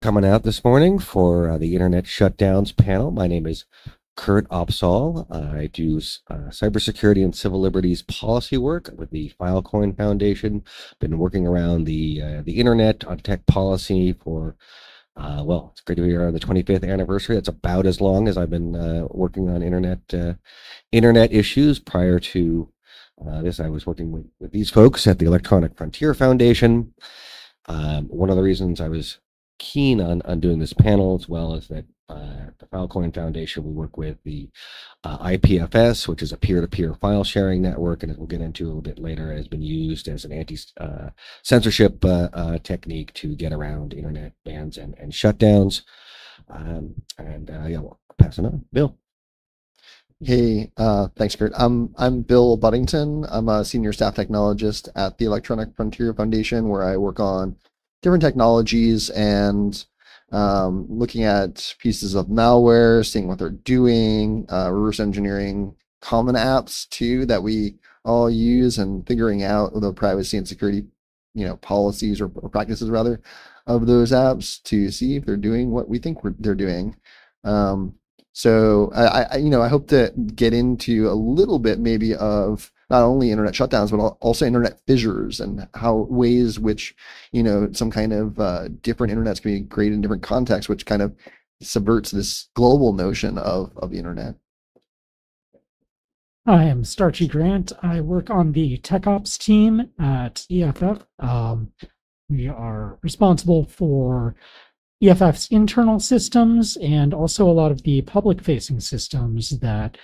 coming out this morning for uh, the Internet Shutdowns panel. My name is Kurt Opsahl. I do uh, cybersecurity and civil liberties policy work with the Filecoin Foundation. Been working around the uh, the internet on tech policy for uh, well, it's great to be here on the 25th anniversary. That's about as long as I've been uh, working on internet internet issues. Prior to this, I was working with, with these folks at the Electronic Frontier Foundation. Um, one of the reasons I was keen on, on doing this panel as well as that uh, the Filecoin Foundation, we work with the uh, IPFS, which is a peer-to-peer file sharing network, and as we'll get into a little bit later, has been used as an anti-censorship uh, uh, technique to get around internet bans and, and shutdowns. Um, and uh, yeah, we'll pass it on. Bill. Hey, uh, thanks, Kurt. I'm I'm Bill Budington. I'm a senior staff technologist at the Electronic Frontier Foundation, where I work on different technologies and um, looking at pieces of malware, seeing what they're doing, uh, reverse engineering common apps too that we all use, and figuring out the privacy and security, you know, policies or, or practices rather of those apps to see if they're doing what we think they're doing. Um, so I, I, you know, I hope to get into a little bit maybe of not only internet shutdowns, but also internet fissures and how ways which, you know, some kind of uh, different internets can be created in different contexts, which kind of subverts this global notion of, of the internet. I am Starchy Grant. I work on the tech ops team at EFF. Um, we are responsible for EFF's internal systems and also a lot of the public facing systems that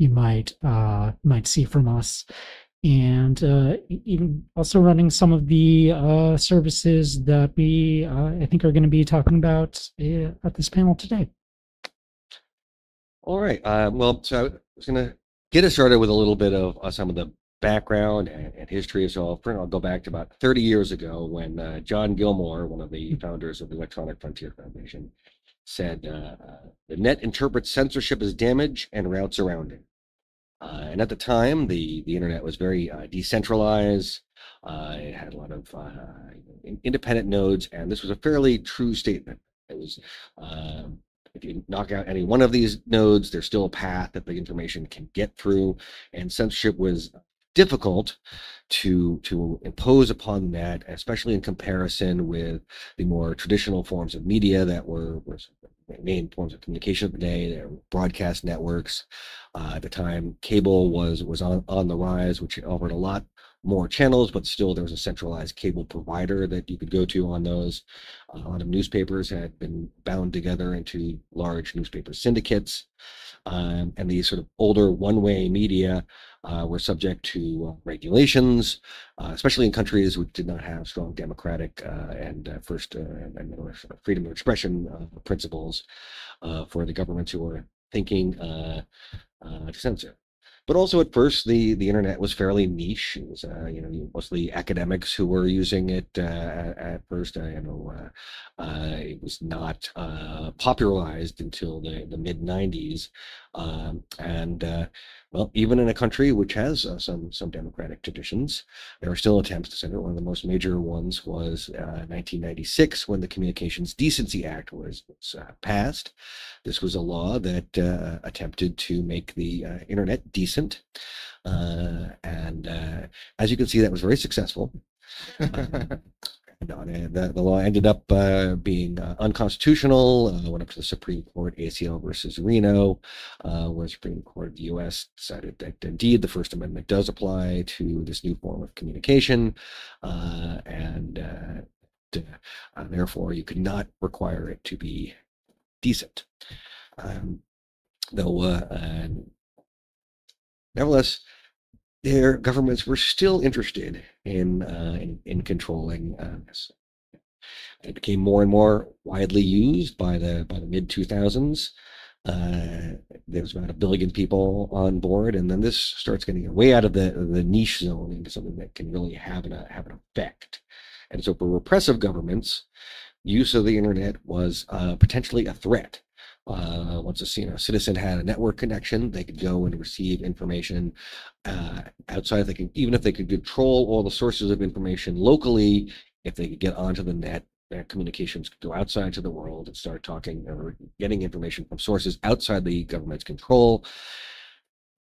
you might uh, might see from us, and uh, even also running some of the uh, services that we uh, I think are going to be talking about uh, at this panel today. All right. Uh, well, so I was going to get us started with a little bit of some of the background and, and, history. So I'll, I'll, go back to about 30 years ago when uh, John Gilmore, one of the founders of the Electronic Frontier Foundation, said uh, the net interprets censorship as damage and routes around it. Uh, and at the time, the, the internet was very uh, decentralized. Uh, it had a lot of uh, independent nodes, and this was a fairly true statement. It was um, if you knock out any one of these nodes, there's still a path that the information can get through, and censorship was difficult to to impose upon that, especially in comparison with the more traditional forms of media that were, were main forms of communication of the day. Broadcast networks. Uh, at the time, cable was was on, on the rise, which offered a lot more channels, but still there was a centralized cable provider that you could go to on those. Uh, a lot of newspapers had been bound together into large newspaper syndicates. Um, and these sort of older one-way media uh, were subject to uh, regulations, uh, especially in countries which did not have strong democratic uh, and uh, first and freedom of expression principles for the governments who were thinking to censor but also at first the the internet was fairly niche. It was uh, you know mostly academics who were using it uh, at, first. Uh, you know uh, it was not uh, popularized until the the mid '90s, um, and uh, well, even in a country which has uh, some some democratic traditions, there are still attempts to censor. One of the most major ones was uh, 1996 when the Communications Decency Act was, was uh, passed. This was a law that uh, attempted to make the uh, internet decent, uh, and as you can see, that was very successful. The, the law ended up uh, being uh, unconstitutional, uh, went up to the Supreme Court, ACL versus Reno, uh, where the Supreme Court of the U.S. decided that indeed the First Amendment does apply to this new form of communication, uh, and uh, therefore you could not require it to be decent. Um, though, nevertheless, their governments were still interested in uh, in, in, controlling uh, this. It became more and more widely used by the by the mid 2000s. Uh, there was about a billion people on board, and then this starts getting way out of the the niche zone into something that can really have an have an effect. And so, for repressive governments, use of the internet was uh, potentially a threat uh, once a you know, citizen had a network connection, they could go and receive information uh, outside. They could even if they could control all the sources of information locally, if they could get onto the net, that communications could go outside to the world and start talking or getting information from sources outside the government's control.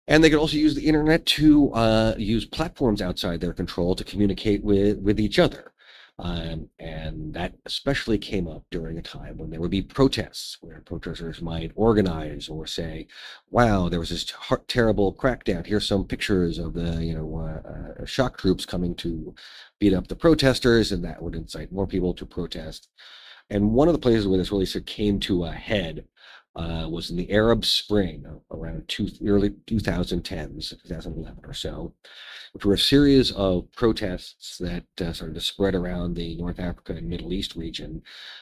And they could also use the internet to uh, use platforms outside their control to communicate with, with each other. Um, and that especially came up during a time when there would be protests, where protesters might organize or say, "Wow, there was this terrible crackdown. Here's some pictures of the you know uh, uh, shock troops coming to beat up the protesters," and that would incite more people to protest. And one of the places where this really sort of came to a head uh, was in the Arab Spring around two, early 2010s, 2011 or so, which were a series of protests that uh, started to spread around the North Africa and Middle East region,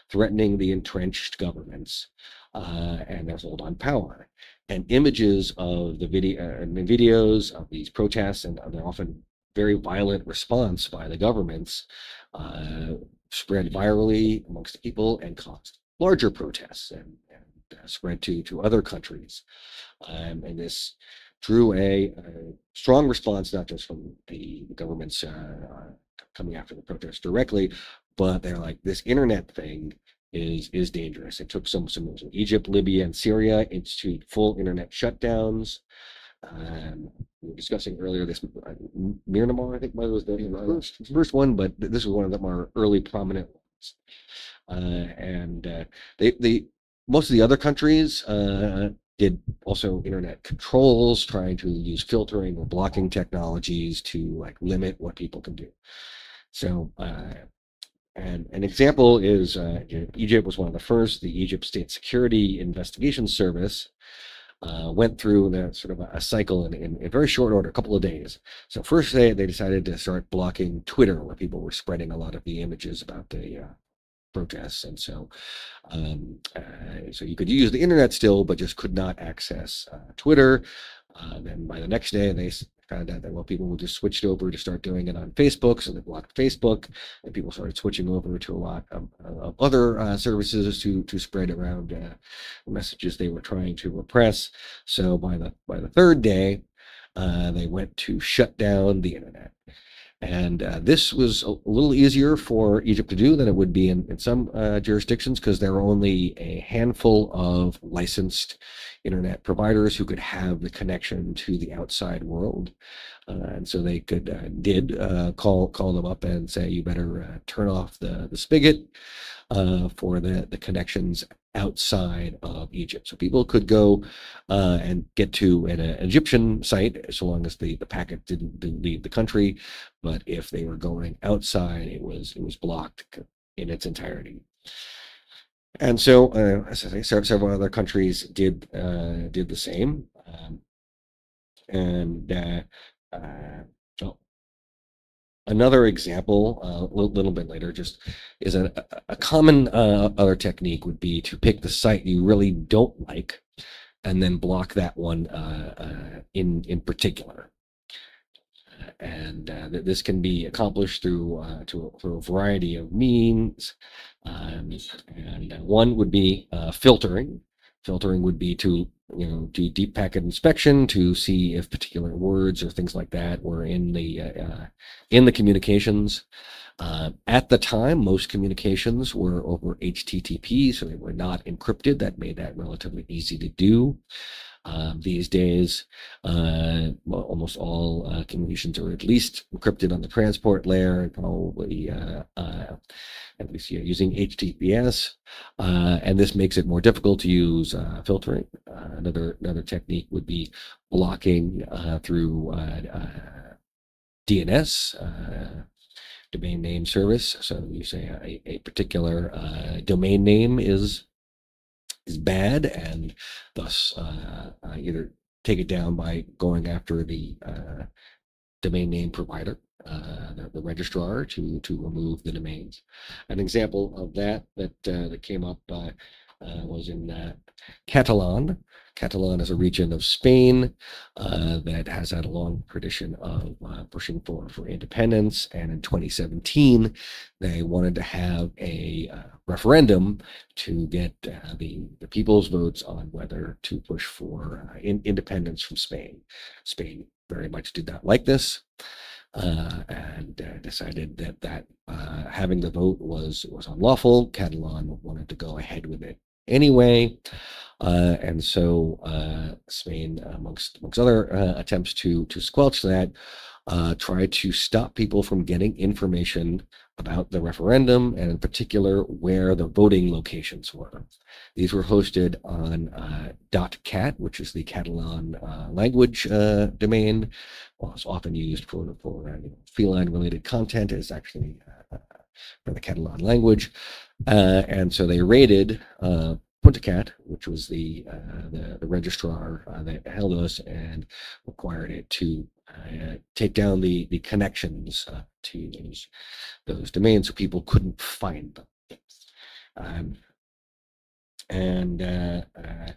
threatening the entrenched governments uh, and their hold on power. And images of the video uh, and videos of these protests and their often very violent response by the governments uh, spread virally amongst people and caused larger protests and, spread to to other countries, um, and this drew a, a, strong response not just from the governments uh, uh, coming after the protests directly, but they're like this internet thing is is dangerous. It took some some Egypt, Libya, and Syria institute full internet shutdowns. Um, we were discussing earlier this uh, Myanmar, I think was the first, first one, but this was one of the more early prominent ones. Uh, and uh, they they most of the other countries uh, did also internet controls, trying to use filtering or blocking technologies to like limit what people can do. So, uh, and an example is uh, Egypt was one of the first. The Egypt State Security Investigation Service uh, went through the sort of a, cycle in, in, in, very short order, a couple of days. So first day they decided to start blocking Twitter, where people were spreading a lot of the images about the uh, protests, and so um, uh, so you could use the internet still, but just could not access uh, Twitter. Uh, then by the next day, they found out that well, people just switched over to start doing it on Facebook, so they blocked Facebook, and people started switching over to a lot of, of other uh, services to to spread around uh, messages they were trying to repress. So by the by the third day, uh, they went to shut down the internet. And uh, this was a little easier for Egypt to do than it would be in, in some uh, jurisdictions because there are only a handful of licensed internet providers who could have the connection to the outside world. Uh, and so they could uh, did uh, call call them up and say you better uh, turn off the the spigot for the the connections outside of Egypt. So people could go uh, and get to an, an, Egyptian site so long as the, the packet didn't, didn't leave the country. But if they were going outside, it was it was blocked in its entirety. And so, uh, say, several other countries did uh, did the same. Um, and uh, uh Another example, uh, a little, bit later, just is a, a common uh, other technique would be to pick the site you really don't like and then block that one uh, uh in, in particular. And uh, th this can be accomplished through, uh, to, through a variety of means. Um, and one would be filtering. Filtering would be to you know do deep packet inspection to see if particular words or things like that were in the uh, uh, in the communications. Uh, at the time, most communications were over HTTP, so they were not encrypted. That made that relatively easy to do. Um, these days, uh, almost all uh, communications are at least encrypted on the transport layer probably uh, uh at least yeah, using HTTPS. Uh, and this makes it more difficult to use uh, filtering. Another another technique would be blocking through DNS domain name service. So you say a, a particular uh, domain name is is bad and thus uh, uh, either take it down by going after the uh, domain name provider, uh, the, the, registrar, to to remove the domains. An example of that that uh, that came up uh, was in Catalan, Catalan is a region of Spain uh, that has had a long tradition of uh, pushing for, for independence. And in 2017, they wanted to have a uh, referendum to get uh, the, the people's votes on whether to push for uh, in, independence from Spain. Spain very much did not like this uh, and uh, decided that that uh, having the vote was was unlawful. Catalan wanted to go ahead with it anyway, uh, and so uh, Spain, amongst amongst other uh, attempts to to squelch that, tried to stop people from getting information about the referendum and in particular where the voting locations were. These were hosted on uh, .cat, which is the Catalan uh, language uh, domain. Well, it's often used for, for uh, feline related content. It's actually uh, for the Catalan language. Uh, and so they raided puntCAT, which was the, the, the registrar that held us and required it to uh, take down the the connections uh, to those those domains so people couldn't find them. Um, and uh, uh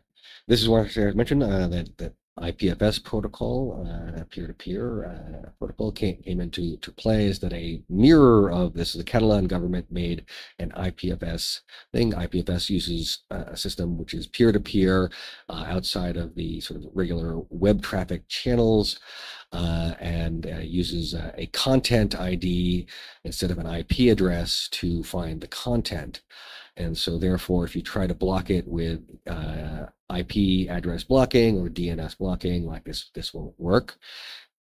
this is what I mentioned uh, that that IPFS protocol, uh, peer-to-peer uh, protocol came, came into to play is that a mirror of this, is the Catalan government made an IPFS thing. IPFS uses uh, a system which is peer-to-peer uh, outside of the sort of regular web traffic channels uh, and uh, uses a content ID instead of an IP address to find the content. And so therefore, if you try to block it with uh, IP address blocking or DNS blocking, like this, this won't work.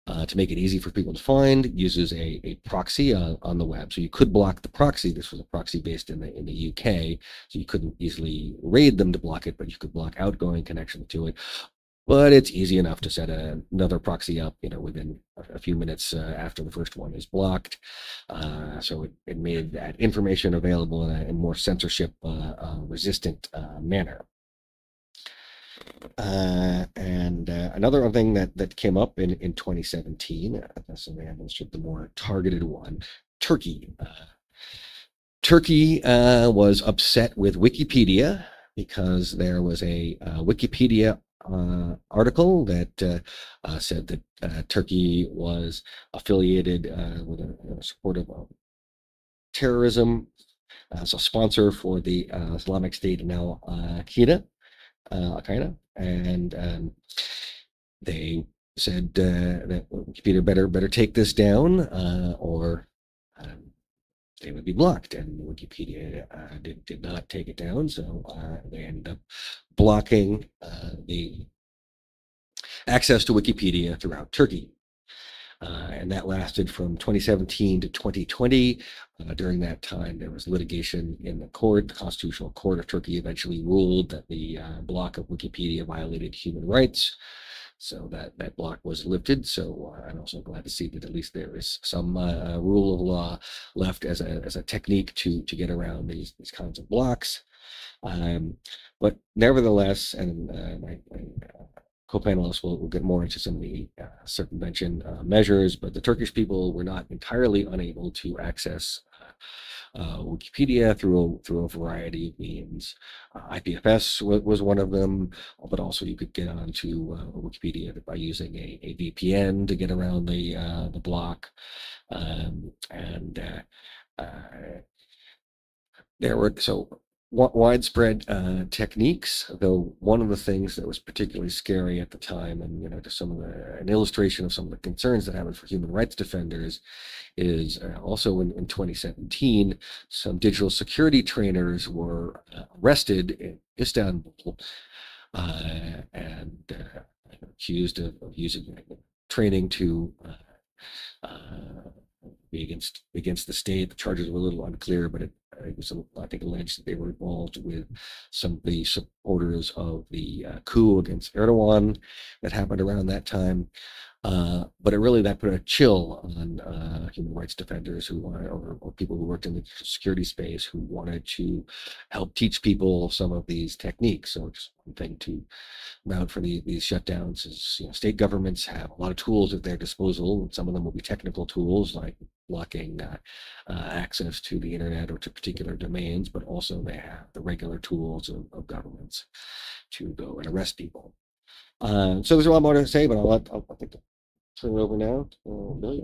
Uh, to make it easy for people to find, uses a, a proxy uh, on the web. So you could block the proxy. This was a proxy based in the in the UK, so you couldn't easily raid them to block it, but you could block outgoing connection to it. But it's easy enough to set a, another proxy up, you know, within a, few minutes uh, after the first one is blocked. Uh, so it, it made that information available in a, in more censorship uh, uh, resistant manner. Uh, and uh, another thing that that came up in in 2017, uh, that's the more targeted one, Turkey. Uh, Turkey uh, was upset with Wikipedia because there was a uh, article that said that Turkey was affiliated with a, a supportive of terrorism as a sponsor for the Islamic State and Qaeda uh, Al Qaeda, and um, they said uh, that Wikipedia better better take this down, uh, or um, they would be blocked. And Wikipedia uh, did did not take it down, so uh, they ended up blocking uh, the access to Wikipedia throughout Turkey. Uh, and that lasted from 2017 to 2020. Uh, during that time, there was litigation in the court. The Constitutional Court of Turkey eventually ruled that the uh, block of Wikipedia violated human rights. So that, that block was lifted. So uh, I'm also glad to see that at least there is some uh, rule of law left as a, as a technique to, to get around these, these kinds of blocks. Um, but nevertheless, and uh, my, my co-panelists will, will get more into some of the uh, circumvention uh, measures, but the Turkish people were not entirely unable to access uh, uh Wikipedia through a, through a variety of means. Uh, IPFS was one of them, but also you could get onto uh, Wikipedia by using a, a, VPN to get around the the block, um, and there were so widespread uh, techniques, though one of the things that was particularly scary at the time, and you know, to some of the an illustration of some of the concerns that happened for human rights defenders, is uh, also in, in 2017, some digital security trainers were uh, arrested in Istanbul uh, and uh, accused of, of, using training to against against the state. The charges were a little unclear, but it, it was, I think, alleged that they were involved with some of the supporters of the uh, coup against Erdogan that happened around that time. Uh, but it really that put a chill on uh, human rights defenders who wanted, or, or, people who worked in the security space who wanted to help teach people some of these techniques. So it's one thing to mount for the, these shutdowns is you know, state governments have a lot of tools at their disposal. And some of them will be technical tools like blocking uh, uh, access to the internet or to particular domains, but also they have the regular tools of, of governments to go and arrest people. Uh, so there's a lot more to say, but I'll let I'll, I'll turn it over now to uh, Billy.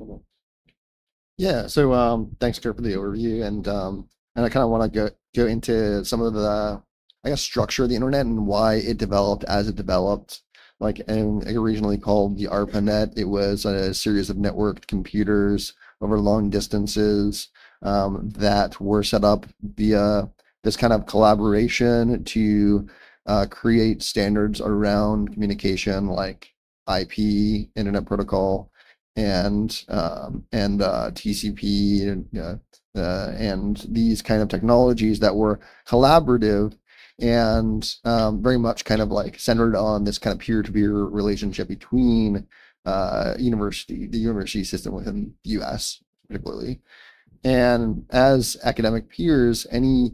Yeah. So um, thanks, Kurt, for the overview, and um, and I kind of want to go go into some of the I guess structure of the internet and why it developed as it developed. like and originally called the ARPANET. It was a series of networked computers over long distances um, that were set up via this kind of collaboration to uh, create standards around communication like IP, Internet Protocol, and um, and uh, TCP and uh, uh, and these kind of technologies that were collaborative and um, very much kind of like centered on this kind of peer-to-peer relationship between uh, university, the university system within the U.S. particularly, and as academic peers, any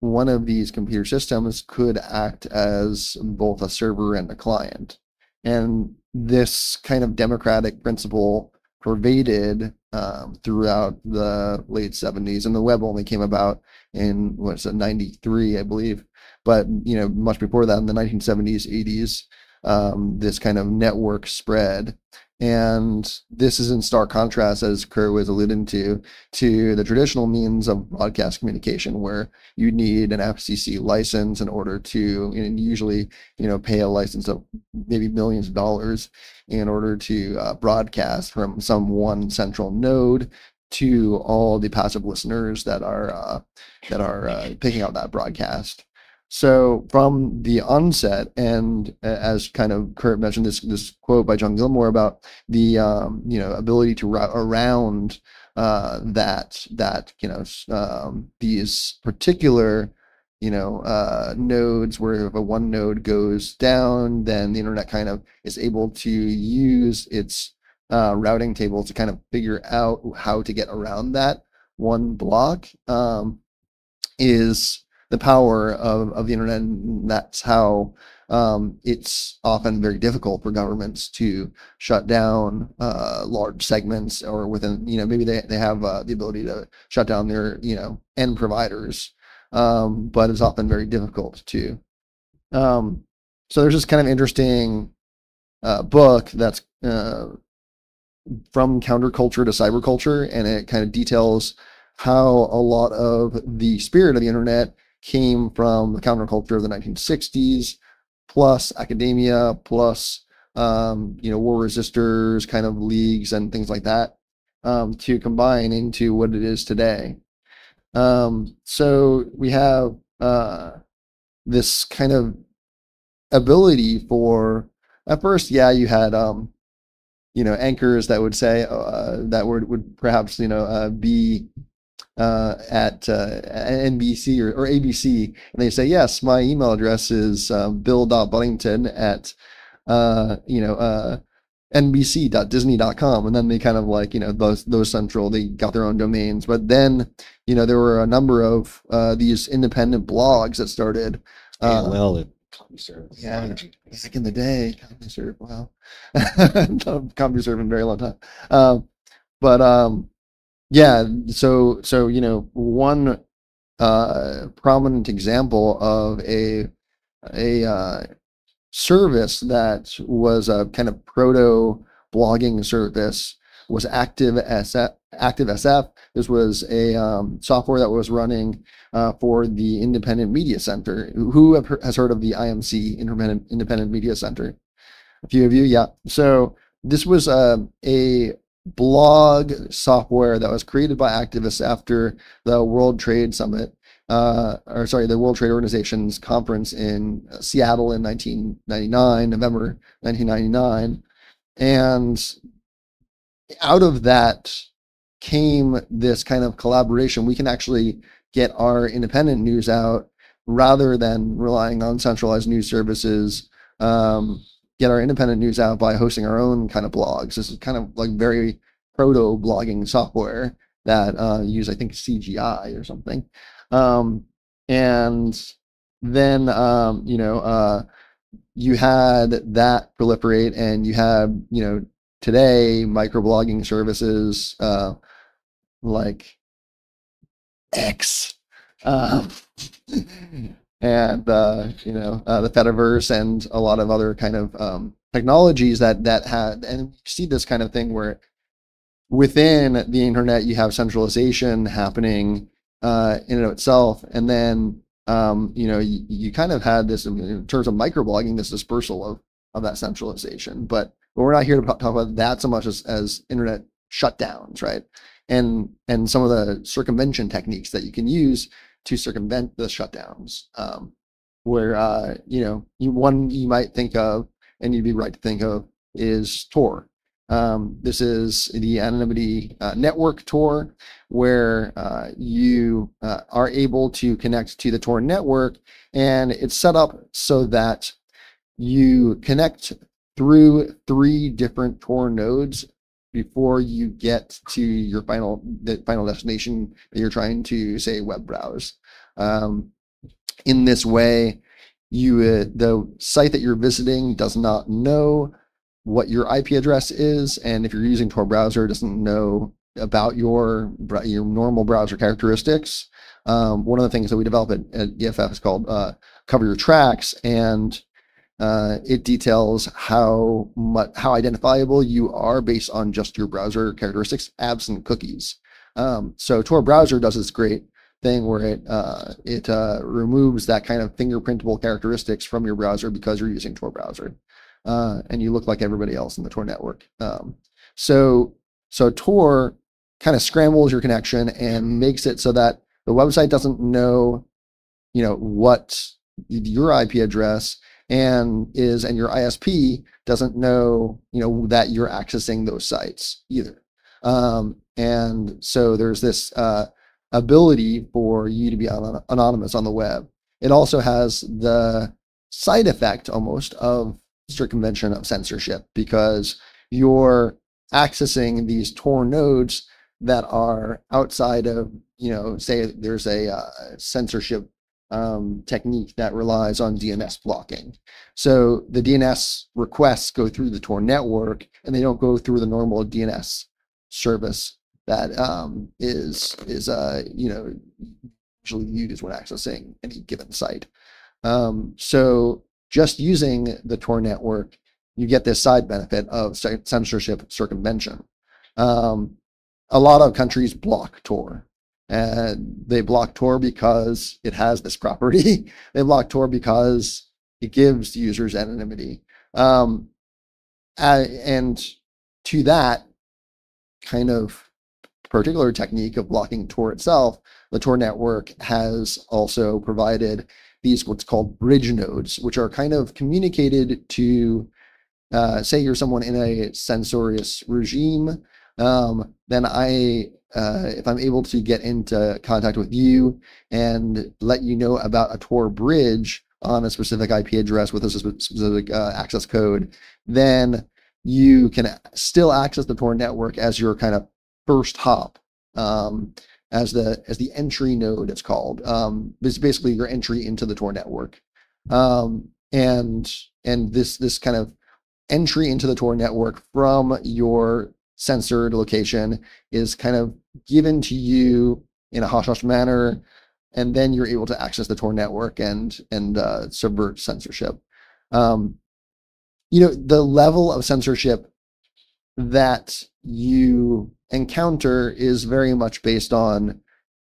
one of these computer systems could act as both a server and a client. And this kind of democratic principle pervaded um, throughout the late 70s. And the web only came about in, what's it, 93, I believe. But, you know, much before that, in the 1970s, 80s, um, this kind of network spread. And this is in stark contrast, as Kurt was alluding to, to the traditional means of broadcast communication, where you need an FCC license in order to, and usually, you know, pay a license of maybe millions of dollars in order to uh, broadcast from some one central node to all the passive listeners that are uh, that are uh, picking out that broadcast. So from the onset, and as kind of Kurt mentioned this this quote by John Gilmore about the um, you know ability to route around uh, that that you know um, these particular you know uh, nodes where if a one node goes down, then the internet kind of is able to use its uh, routing table to kind of figure out how to get around that one block. Um, is the power of, of the internet. And that's how um, it's often very difficult for governments to shut down uh, large segments or within, you know, maybe they, they have uh, the ability to shut down their, you know, end providers, um, but it's often very difficult to. Um, so there's this kind of interesting uh, book that's uh, from counterculture to cyberculture, and it kind of details how a lot of the spirit of the internet came from the counterculture of the 1960s, plus academia, plus um, you know war resistors kind of leagues and things like that um, to combine into what it is today. Um, so we have uh, this kind of ability for at first, yeah, you had um, you know anchors that would say uh, that would would perhaps you know uh, be uh, at uh, NBC or, or, ABC, and they say, yes, my email address is uh, bill.budington at, uh, you know, uh, nbc.disney.com. And then they kind of like, you know, those, those central, they got their own domains. But then, you know, there were a number of uh, these independent blogs that started. AOL CompuServe. Yeah, back in the day, CompuServe, wow. CompuServe in a very long time. Um, but, um, yeah, so so you know one uh, prominent example of a a uh, service that was a kind of proto blogging service was Active SF. Active SF. This was a um, software that was running uh, for the Independent Media Center. Who has heard of the IMC Independent Independent Media Center? A few of you, yeah. So this was uh, a blog software that was created by activists after the World Trade Summit, uh, or sorry, the World Trade Organization's conference in Seattle in 1999, November 1999. And out of that came this kind of collaboration. We can actually get our independent news out rather than relying on centralized news services. Um, get our independent news out by hosting our own kind of blogs. This is kind of like very proto blogging software that uh, use, I think, CGI or something. Um, and then, um, you know, uh, you had that proliferate, and you had, you know, today microblogging services uh, like X. Um, and uh, you know uh, the Fediverse and a lot of other kind of um, technologies that that had and you see this kind of thing where within the internet you have centralization happening uh, in and of itself and then um, you know you, you, kind of had this in terms of microblogging this dispersal of of that centralization. But, but we're not here to talk about that so much as, as internet shutdowns, right? And and some of the circumvention techniques that you can use to circumvent the shutdowns. Um, where uh, you know you, one you might think of, and you'd be right to think of, is Tor. Um, this is the anonymity uh, network Tor, where uh, you uh, are able to connect to the Tor network, and it's set up so that you connect through three different Tor nodes before you get to your final the final destination that you're trying to say web browse. Um, in this way, you uh, the site that you're visiting does not know what your IP address is, and if you're using Tor browser, it doesn't know about your your normal browser characteristics. Um, one of the things that we develop at, at EFF is called uh, Cover Your Tracks, and uh, it details how much how identifiable you are based on just your browser characteristics, absent cookies. Um, so Tor browser does this great thing where it uh, it uh, removes that kind of fingerprintable characteristics from your browser because you're using Tor browser uh, and you look like everybody else in the Tor network. Um, so so Tor kind of scrambles your connection and makes it so that the website doesn't know, you know, what your IP address and is and your ISP doesn't know, you know, that you're accessing those sites either. Um, and so there's this uh, ability for you to be on, anonymous on the web. It also has the side effect almost of circumvention of censorship because you're accessing these Tor nodes that are outside of, you know, say there's a uh, censorship um, technique that relies on DNS blocking. So the DNS requests go through the Tor network and they don't go through the normal DNS service that um, is is uh, you know usually used when accessing any given site. Um, so just using the Tor network, you get this side benefit of censorship circumvention. Um, a lot of countries block Tor. And they block Tor because it has this property. they block Tor because it gives users anonymity. Um, and to that kind of particular technique of blocking Tor itself, the Tor network has also provided these what's called bridge nodes, which are kind of communicated to, uh, say you're someone in a censorious regime, um, then I, uh, if I'm able to get into contact with you and let you know about a Tor bridge on a specific IP address with a specific uh, access code, then you can still access the Tor network as your kind of first hop. Um, as the as the entry node it's called um is basically your entry into the tor network um and and this this kind of entry into the tor network from your censored location is kind of given to you in a hush hush manner and then you're able to access the tor network and and uh, subvert censorship um you know the level of censorship that you encounter is very much based on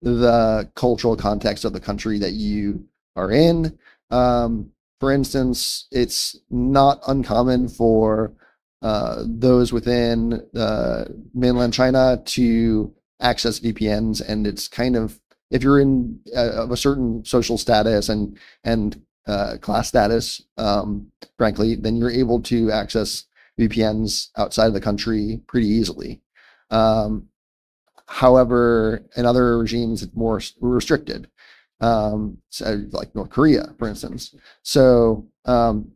the cultural context of the country that you are in. Um, for instance, it's not uncommon for uh, those within uh, mainland China to access VPNs, and it's kind of if you're in uh, a certain social status and and uh, class status, um, frankly, then you're able to access VPNs outside of the country pretty easily. Um, however, in other regimes, it's more restricted, um, so like North Korea, for instance. So um,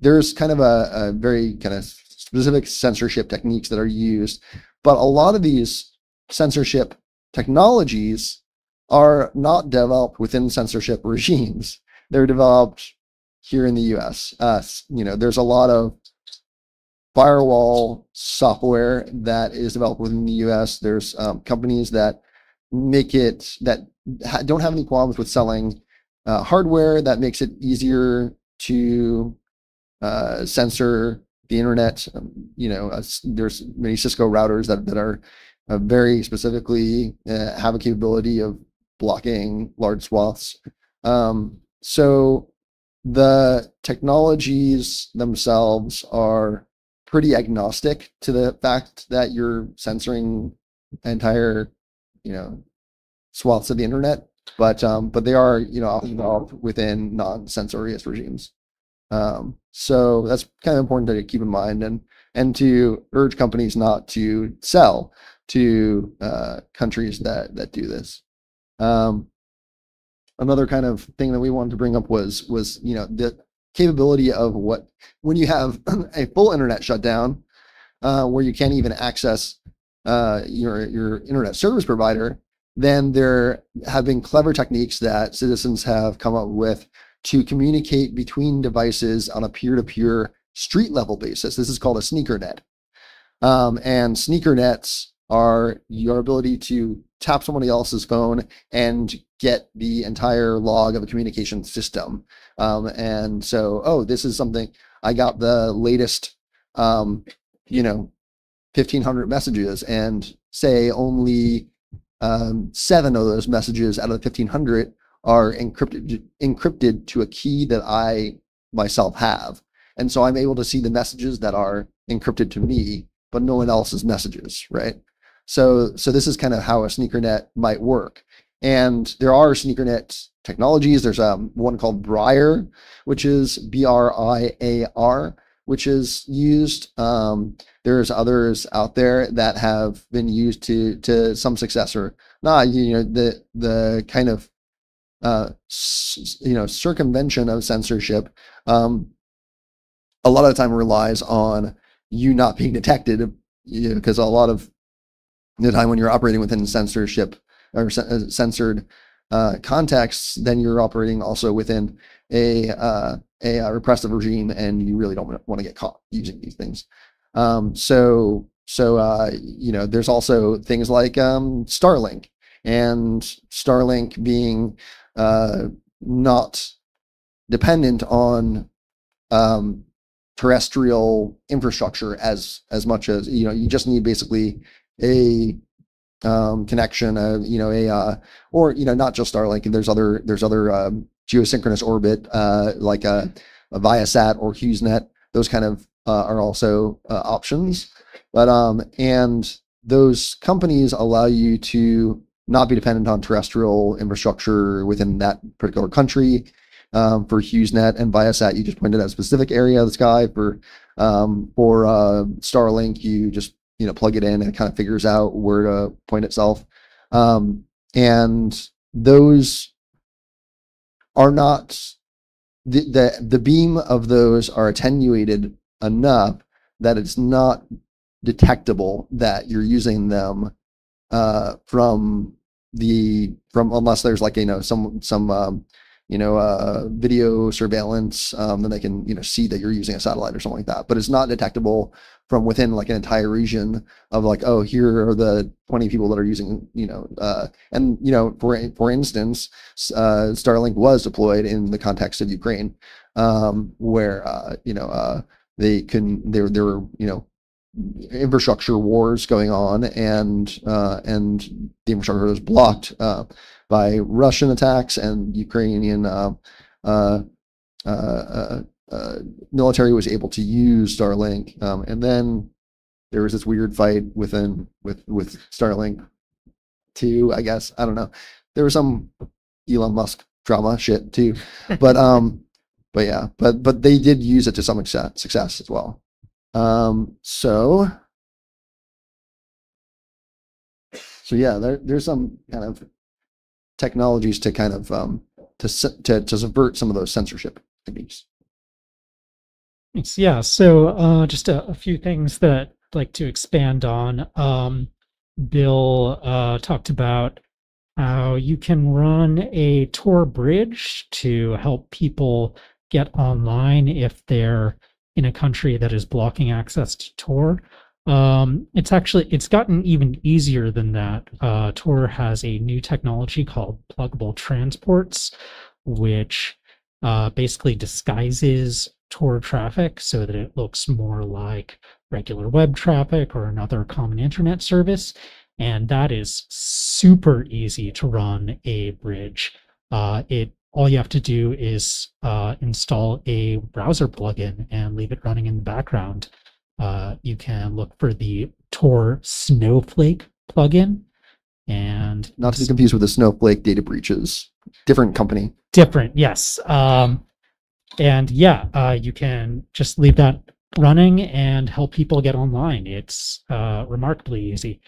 there's kind of a, a very kind of specific censorship techniques that are used, but a lot of these censorship technologies are not developed within censorship regimes. They're developed here in the U.S. Uh, you know, there's a lot of firewall software that is developed within the US. There's um, companies that make it that ha- don't have any qualms with selling uh, hardware that makes it easier to uh, censor the internet. Um, you know, uh, there's many Cisco routers that that are uh, very specifically uh, have a capability of blocking large swaths. Um, so the technologies themselves are pretty agnostic to the fact that you're censoring entire, you know, swaths of the internet, but um, but they are you know often developed within non-censorious regimes. Um, so that's kind of important to keep in mind and and to urge companies not to sell to uh, countries that that do this. Um, another kind of thing that we wanted to bring up was was you know the capability of what when you have a full internet shutdown uh, where you can't even access uh, your your internet service provider, then there have been clever techniques that citizens have come up with to communicate between devices on a peer-to-peer street level basis. This is called a sneaker net. Um, and sneaker nets are your ability to tap somebody else's phone and get the entire log of a communication system. Um, and so, oh, this is something I got the latest, um, you know, 1500 messages and say only um, seven of those messages out of the 1500 are encrypted encrypted to a key that I myself have. And so I'm able to see the messages that are encrypted to me, but no one else's messages, right? So so this is kind of how a sneaker net might work. And there are sneaker net technologies. There's um, one called Briar, which is B R I A R, which is used. Um, there's others out there that have been used to to some success or not. You know the the kind of uh, you know circumvention of censorship. Um, a lot of the time relies on you not being detected because you know, a lot of the time when you're operating within censorship or uh, censored uh, contexts, then you're operating also within a, uh, a, a repressive regime, and you really don't want to get caught using these things. Um, so so uh, you know, there's also things like um, Starlink, and Starlink being uh, not dependent on um, terrestrial infrastructure as as much as you know. You just need basically a um, connection, uh, you know, a uh, or you know, not just Starlink. There's other there's other um, geosynchronous orbit uh, like a, a Viasat or HughesNet. Those kind of uh, are also uh, options. But um, and those companies allow you to not be dependent on terrestrial infrastructure within that particular country. Um, for HughesNet and Viasat, you just pointed out a specific area of the sky. For um, for uh, Starlink, you just you know plug it in and it kind of figures out where to point itself um, and those are not the, the the beam of those are attenuated enough that it's not detectable that you're using them uh, from the from unless there's like you know some some um, you know, uh, video surveillance, um, then they can, you know, see that you're using a satellite or something like that. But it's not detectable from within like an entire region of like, oh, here are the 20 people that are using, you know, uh, and you know, for for instance, uh, Starlink was deployed in the context of Ukraine, um, where uh, you know uh, they can there there were you know infrastructure wars going on and uh, and the infrastructure was blocked uh, by Russian attacks and Ukrainian uh, uh, uh, uh, military was able to use Starlink. Um, and then there was this weird fight within with with Starlink too. I guess I don't know. There was some Elon Musk drama shit too, but um, but yeah, but but they did use it to some extent success as well. Um, so so yeah, there, there's some kind of technologies to kind of um, to, to to subvert some of those censorship techniques. Yeah. So uh, just a, a, few things that I'd like to expand on. Um, Bill uh, talked about how you can run a Tor bridge to help people get online if they're in a country that is blocking access to Tor. Um, it's actually it's gotten even easier than that. Uh, Tor has a new technology called pluggable transports, which uh, basically disguises Tor traffic so that it looks more like regular web traffic or another common internet service. And that is super easy to run a bridge. Uh, it all you have to do is uh, install a browser plugin and leave it running in the background. Uh, you can look for the Tor Snowflake plugin and Not to be confused with the Snowflake data breaches. Different company. different yes um and yeah uh you can just leave that running and help people get online it's uh remarkably easy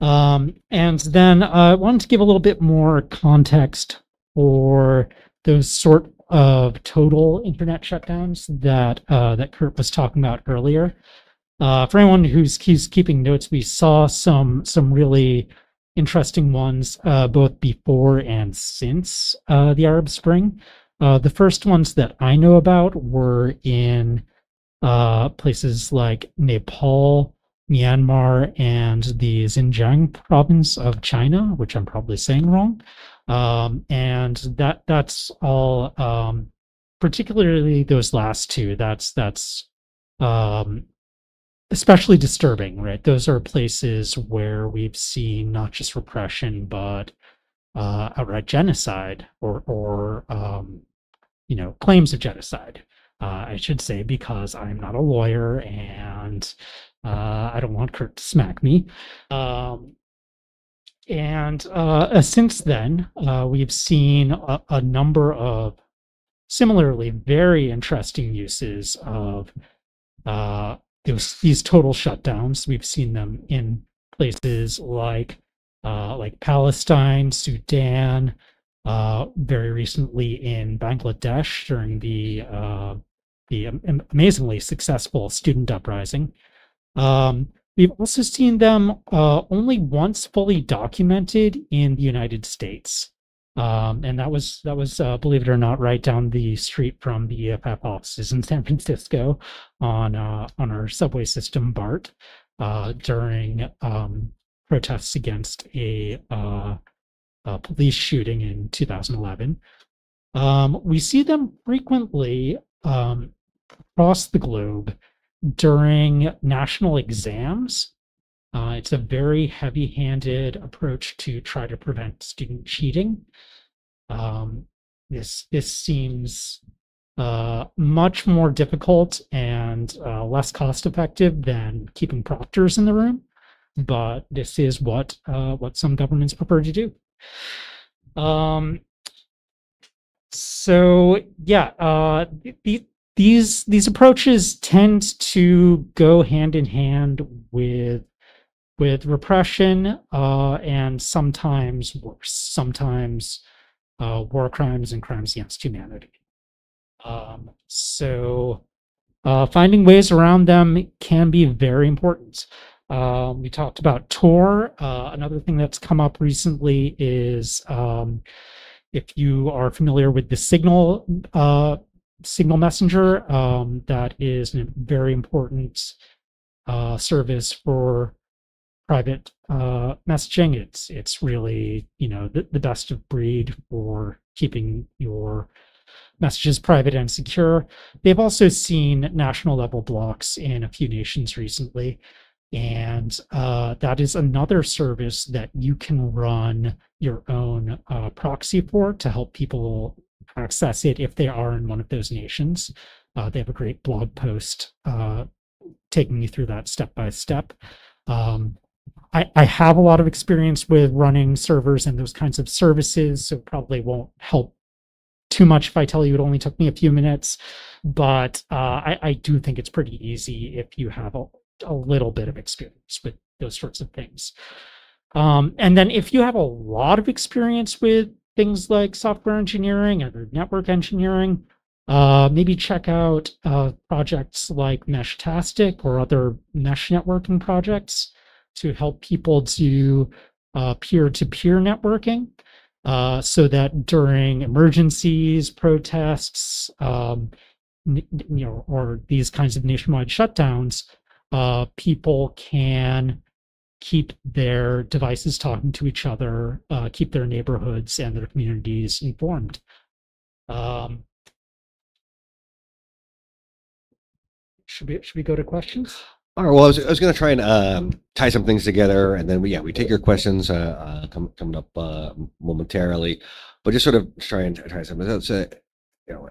um and then uh, i wanted to give a little bit more context for those sort of total internet shutdowns that uh that kurt was talking about earlier uh for anyone who's, who's keeping notes we saw some some really interesting ones uh, both before and since uh, the Arab Spring. Uh, the first ones that I know about were in uh, places like Nepal, Myanmar, and the Xinjiang province of China, which I'm probably saying wrong. Um, and that that's all, um, particularly those last two. That's that's um, especially disturbing, right? Those are places where we've seen not just repression, but uh, outright genocide or, or um, you know, claims of genocide. Uh, I should say because I'm not a lawyer and uh, I don't want Kurt to smack me. Um, and uh, since then, uh, we've seen a, a number of similarly very interesting uses of uh, those these total shutdowns. We've seen them in places like uh, like Palestine, Sudan, uh, very recently in Bangladesh during the uh, the amazingly successful student uprising. Um, we've also seen them uh, only once fully documented in the United States. Um, and that was that was uh, believe it or not right down the street from the EFF offices in San Francisco on uh, on our subway system BART uh, during um, protests against a, uh, a police shooting in 2011. Um, we see them frequently um, across the globe during national exams. Uh, it's a very heavy-handed approach to try to prevent student cheating. Um, this this seems uh, much more difficult and uh, less cost-effective than keeping proctors in the room, but this is what uh, what some governments prefer to do. Um, so yeah, uh, the, these these approaches tend to go hand in hand with with repression uh, and sometimes worse, sometimes uh, war crimes and crimes against humanity. Um, so uh, finding ways around them can be very important. Um, we talked about Tor. Uh, another thing that's come up recently is um, if you are familiar with the Signal uh, Signal Messenger, um, that is a very important uh, service for private uh, messaging. It's it's really you know the, the best of breed for keeping your messages private and secure. They've also seen national level blocks in a few nations recently. And uh, that is another service that you can run your own uh, proxy for to help people access it if they are in one of those nations. Uh, they have a great blog post uh, taking you through that step by step. Um, I, I have a lot of experience with running servers and those kinds of services, so probably won't help too much if I tell you it only took me a few minutes. But uh, I, I do think it's pretty easy if you have a, a little bit of experience with those sorts of things. Um, and then if you have a lot of experience with things like software engineering and network engineering, uh, maybe check out uh, projects like Meshtastic or other mesh networking projects to help people do uh, peer-to-peer networking uh, so that during emergencies, protests, um, you know, or these kinds of nationwide shutdowns, uh, people can keep their devices talking to each other, uh, keep their neighborhoods and their communities informed. Um, should we should we go to questions? All right. Well, I was, I was going to try and um, tie some things together, and then we yeah we take your questions uh, uh, com- coming up uh, momentarily. but just sort of try and try something. That's a, you know,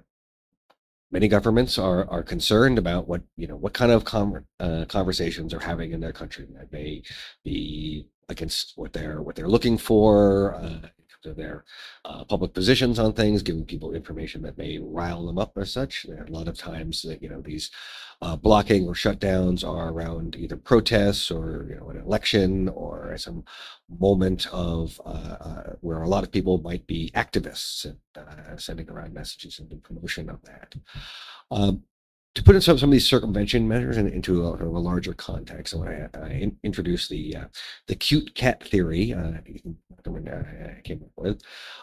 many governments are are concerned about what you know what kind of com- uh, conversations are having in their country. That may be against what they're what they're looking for uh, in of their uh, public positions on things, giving people information that may rile them up or such. A lot of times you know these uh, blocking or shutdowns are around either protests or you know an election or some moment of uh, uh, where a lot of people might be activists and uh, sending around messages and promotion of that. Um, to put in some, some of these circumvention measures in, into a, a, larger context, I want to uh, in, introduce the uh, the cute cat theory uh, I came up with,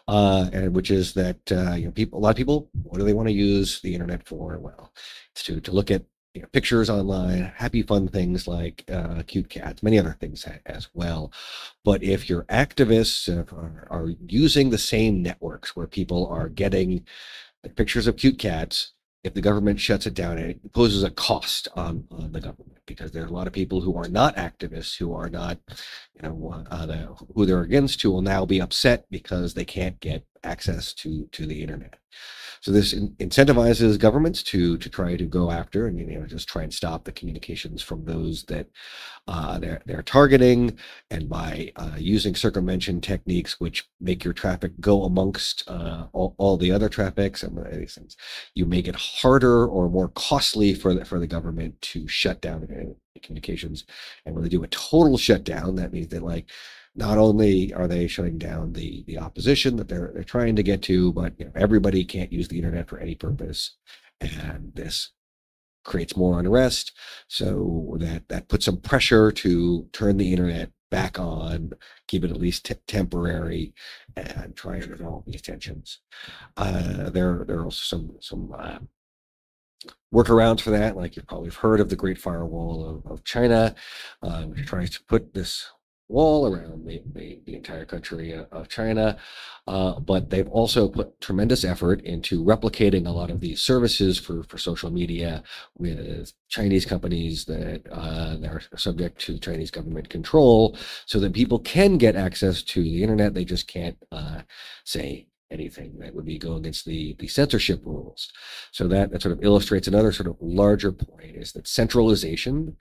uh, and which is that uh, you know people a lot of people what do they want to use the internet for? Well, it's to to look at you know, pictures online, happy, fun things like uh, cute cats, many other things as well. But if your activists are, are using the same networks where people are getting pictures of cute cats, if the government shuts it down, it imposes a cost on, on the government because there are a lot of people who are not activists, who are not, you know, uh, the, who they're against, who will now be upset because they can't get access to to the internet. So this in, incentivizes governments to to try to go after and you know just try and stop the communications from those that uh, they're they're targeting, and by uh, using circumvention techniques which make your traffic go amongst uh, all, all the other traffics and these things, you make it harder or more costly for the for the government to shut down communications. And when they do a total shutdown, that means that like not only are they shutting down the the opposition that they're they're trying to get to, but you know, everybody can't use the internet for any purpose, and this creates more unrest. So that that puts some pressure to turn the internet back on, keep it at least t- temporary, and try and resolve these tensions. Uh, there there are also some some uh, workarounds for that. Like you've probably heard of the Great Firewall of, of China, uh, which tries to put this wall around the, the, the entire country of China. Uh, but they've also put tremendous effort into replicating a lot of these services for, for social media with Chinese companies that, uh, that are subject to Chinese government control so that people can get access to the internet. They just can't, uh, say, anything that would be go against the the censorship rules. So that that sort of illustrates another sort of larger point is that centralization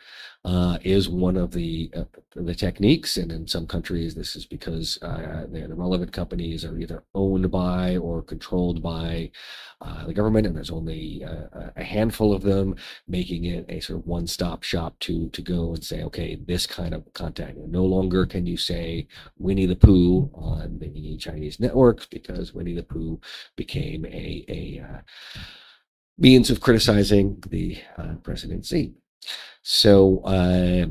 uh, is one of the uh, the techniques, and in some countries this is because uh, the, relevant companies are either owned by or controlled by uh, the government, and there's only uh, a handful of them, making it a sort of one-stop shop to to go and say, okay, this kind of content. No longer can you say Winnie the Pooh on the Chinese networks because Winnie the Pooh became a a uh, means of criticizing the presidency. So uh,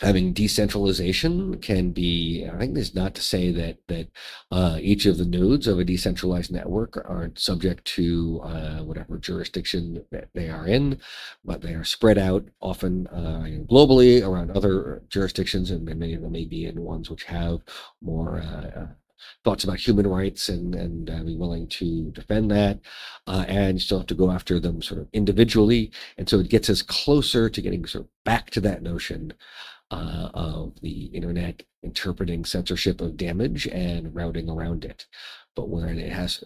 having decentralization can be i think this is not to say that that uh, each of the nodes of a decentralized network aren't subject to uh, whatever jurisdiction that they are in but they are spread out often uh, globally around other jurisdictions and many of them may be in ones which have more uh, thoughts about human rights and and uh, be willing to defend that uh, and you still have to go after them sort of individually and so it gets us closer to getting sort of back to that notion uh, of the internet interpreting censorship of damage and routing around it. But when it has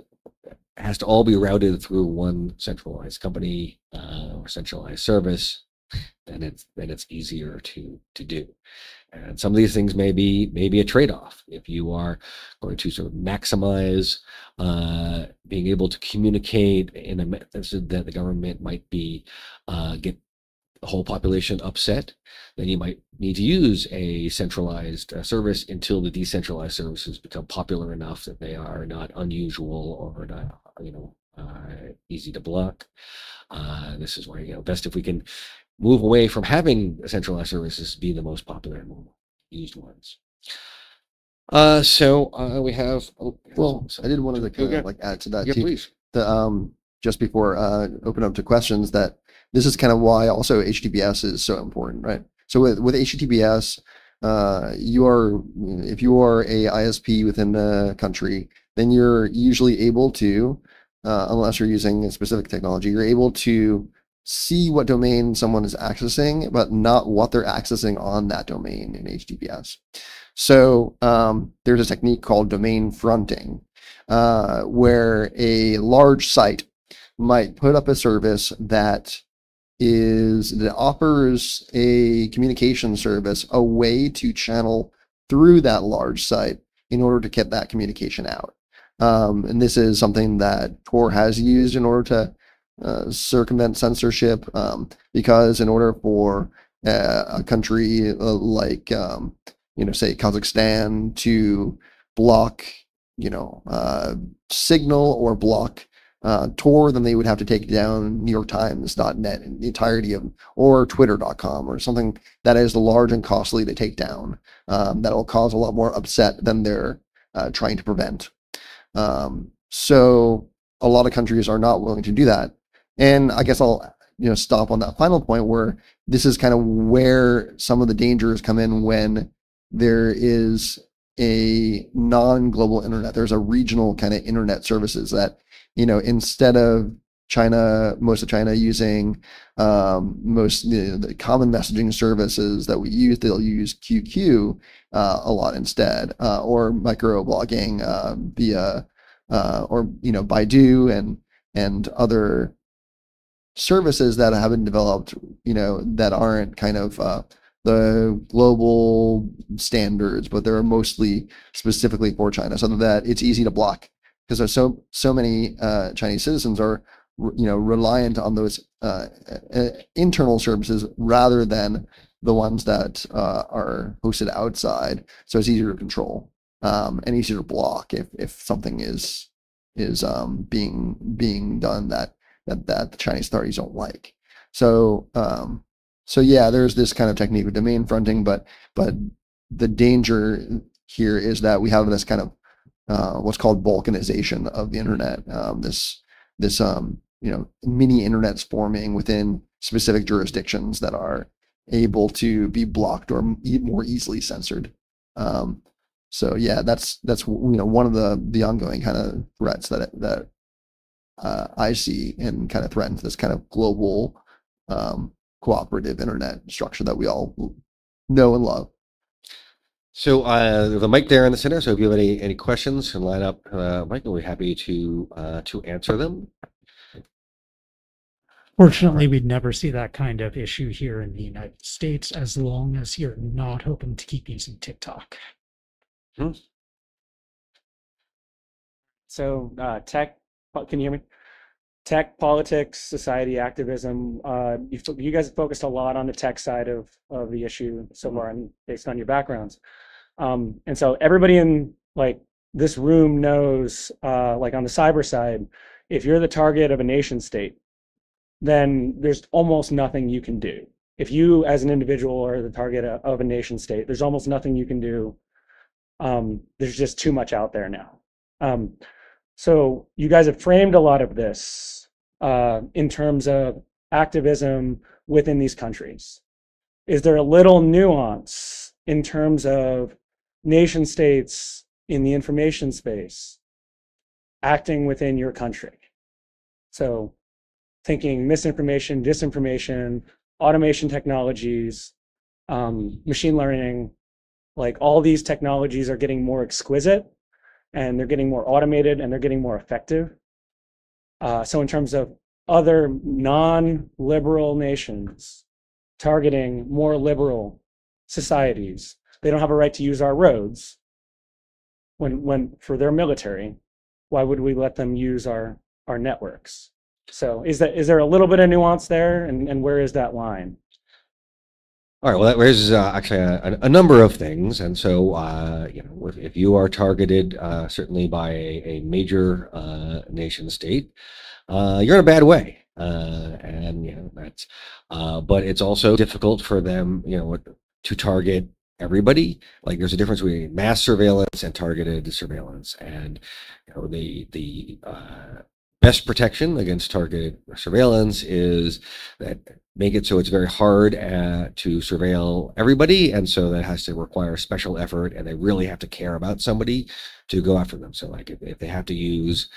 has to all be routed through one centralized company uh, or centralized service, then it's then it's easier to to do. And some of these things may be maybe a trade-off. If you are going to sort of maximize uh, being able to communicate in a method that the government might be uh, get the whole population upset, then you might need to use a centralized uh, service until the decentralized services become popular enough that they are not unusual or not, you know, uh, easy to block. Uh, this is where, you know, best if we can move away from having centralized services be the most popular and used ones. Uh, so uh, we have. Oh, well, I did want to kind of like add to that yeah, too. please. The um, just before uh, open up to questions that this is kind of why also HTTPS is so important, right? So with, with HTTPS, uh, you are, if you are a ISP within the country, then you're usually able to, uh, unless you're using a specific technology, you're able to see what domain someone is accessing, but not what they're accessing on that domain in HTTPS. So um, there's a technique called domain fronting, uh, where a large site might put up a service that is that offers a communication service a way to channel through that large site in order to get that communication out. Um, and this is something that Tor has used in order to uh, circumvent censorship um, because in order for uh, a country uh, like um, you know say Kazakhstan to block you know uh, signal or block uh, Tor, then they would have to take down New York Times.net and the entirety of, or Twitter.com or something that is large and costly to take down. Um, that will cause a lot more upset than they're trying to prevent. Um, so a lot of countries are not willing to do that. And I guess I'll you know stop on that final point where this is kind of where some of the dangers come in when there is a non-global internet. There's a regional kind of internet services that you know instead of China, most of China using um, most you know, the common messaging services that we use, they'll use QQ uh, a lot instead, uh, or microblogging uh, via uh, or you know Baidu and and other services that have been developed, you know, that aren't kind of uh, the global standards, but they're mostly specifically for China, so that it's easy to block because there's so so many uh, Chinese citizens are you know reliant on those uh, uh, internal services rather than the ones that uh, are hosted outside. So it's easier to control um, and easier to block if if something is is um, being being done that that that the Chinese authorities don't like. So um, so yeah, there's this kind of technique of domain fronting, but but the danger here is that we have this kind of uh, what's called balkanization of the internet. Um, this this um, you know mini internets forming within specific jurisdictions that are able to be blocked or more easily censored. Um, so yeah, that's that's you know one of the the ongoing kind of threats that that uh, I see and kind of threatens this kind of global um, cooperative internet structure that we all know and love. So uh, there's a mic there in the center. So if you have any any questions, and line up, uh, Mike, we'll be happy to uh, to answer them. Fortunately, we'd never see that kind of issue here in the United States as long as you're not hoping to keep using TikTok. Hmm. So uh, tech, can you hear me? Tech, politics, society, activism. Uh, you you guys have focused a lot on the tech side of of the issue so Mhm. far, and based on your backgrounds. Um, and so everybody in like this room knows, uh, like on the cyber side, if you're the target of a nation state, then there's almost nothing you can do. If you, as an individual, are the target of of a nation state, there's almost nothing you can do. Um, there's just too much out there now. Um, so you guys have framed a lot of this uh, in terms of activism within these countries. Is there a little nuance in terms of nation states in the information space acting within your country? So thinking misinformation, disinformation, automation technologies, um, machine learning, like all these technologies are getting more exquisite and they're getting more automated and they're getting more effective. Uh, so in terms of other non-liberal nations targeting more liberal societies, they don't have a right to use our roads when when for their military. Why would we let them use our our networks? So is that is there a little bit of nuance there, and and where is that line? All right. Well, that raises uh, actually a, a number of things, and so uh, you know, if, you are targeted uh, certainly by a, a major uh, nation state, uh, you're in a bad way, uh, and you know that's. But it's also difficult for them, you know, to target everybody. Like there's a difference between mass surveillance and targeted surveillance, and you know the the best protection against targeted surveillance is that make it so it's very hard uh, to surveil everybody and so that has to require special effort and they really have to care about somebody to go after them so like if, if they have to use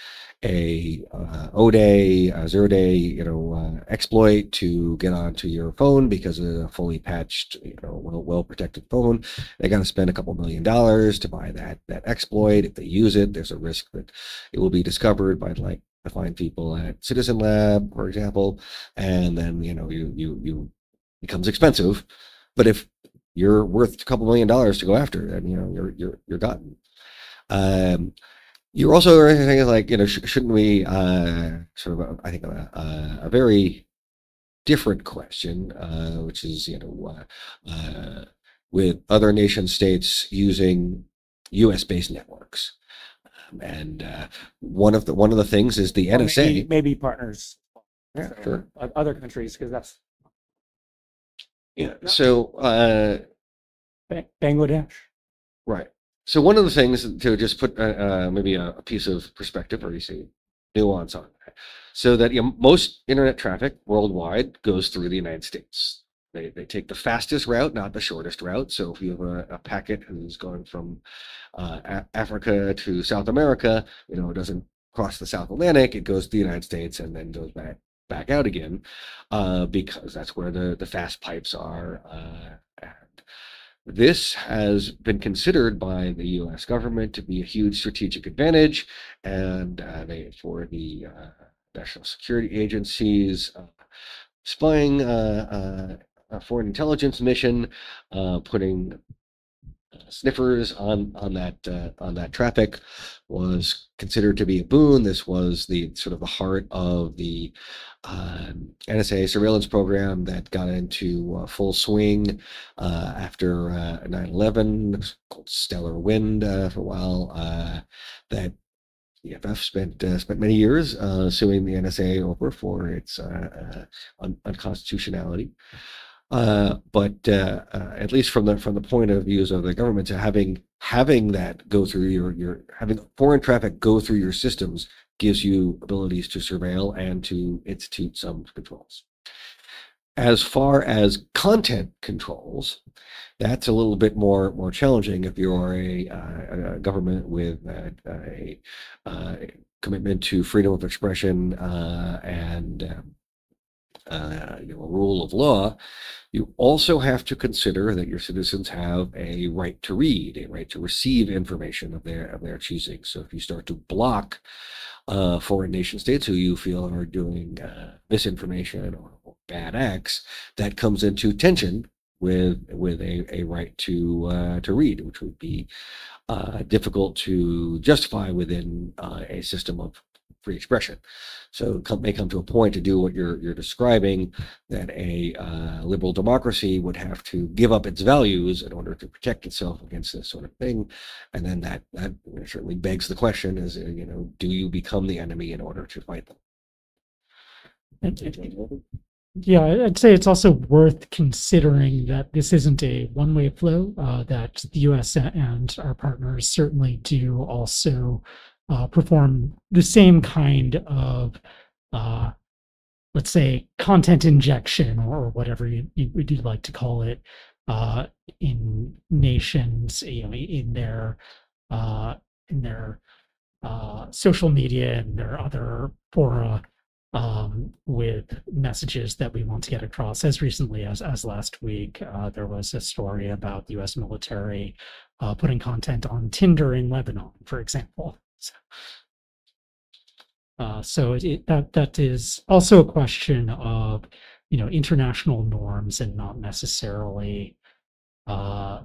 a uh, O-Day, a zero-day, you know, uh, exploit to get onto your phone because of a fully patched, you know, well, well-protected phone. They got to spend a couple million dollars to buy that that exploit. If they use it, there's a risk that it will be discovered by like the find people at Citizen Lab, for example, and then you know you you you becomes expensive. But if you're worth a couple million dollars to go after, then you know you're you're you're gotten. Um, you're also saying like you know sh- shouldn't we uh, sort of I think a, a, a very different question, uh, which is you know uh, uh with other nation states using U.S. based networks. And uh, one of the one of the things is the Or NSA. maybe, maybe partners. Yeah, So, sure. Other countries, because that's Yeah. So uh, Bangladesh. Right. So one of the things to just put uh, uh, maybe a, a piece of perspective or you see nuance on that, so that you know, most internet traffic worldwide goes through the United States. They they take the fastest route, not the shortest route. So if you have a, a packet who's going from uh, Africa to South America, you know, it doesn't cross the South Atlantic. It goes to the United States and then goes back back out again, uh, because that's where the the fast pipes are. Uh, this has been considered by the U.S. government to be a huge strategic advantage, and uh, they for the uh, national security agencies uh, spying uh, uh, foreign intelligence mission, uh, putting uh, sniffers on on that uh, on that traffic was considered to be a boon. This was the sort of the heart of the um, NSA surveillance program that got into uh, full swing uh, after uh, 9/11, It's called Stellar Wind uh, for a while. Uh, that EFF spent uh, spent many years uh, suing the NSA over for its uh, uh, un- unconstitutionality. Uh, but uh, uh, at least from the from the point of views of the government, to having having that go through your your having foreign traffic go through your systems gives you abilities to surveil and to institute some controls. As far as content controls, that's a little bit more more challenging if you are a, uh, a government with uh, a, uh, commitment to freedom of expression uh, and um, uh, you know, a rule of law. You also have to consider that your citizens have a right to read, a right to receive information of their of their choosing. So if you start to block uh, foreign nation states who you feel are doing uh, misinformation or, or bad acts, that comes into tension with with a, a right to uh, to read, which would be uh, difficult to justify within uh, a system of free expression. So it may come to a point to do what you're you're describing that a uh, liberal democracy would have to give up its values in order to protect itself against this sort of thing, and then that that certainly begs the question: is uh, you know do you become the enemy in order to fight them? And- Yeah, I'd say it's also worth considering that this isn't a one-way flow, uh, that the US and our partners certainly do also uh, perform the same kind of, uh, let's say, content injection or whatever you, you would like to call it, uh, in nations, you know, in their, uh, in their uh, social media and their other fora um, with messages that we want to get across. As recently as as last week, uh, there was a story about the U.S. military uh, putting content on Tinder in Lebanon, for example. So, uh, so it, it, that that is also a question of you know international norms and not necessarily uh,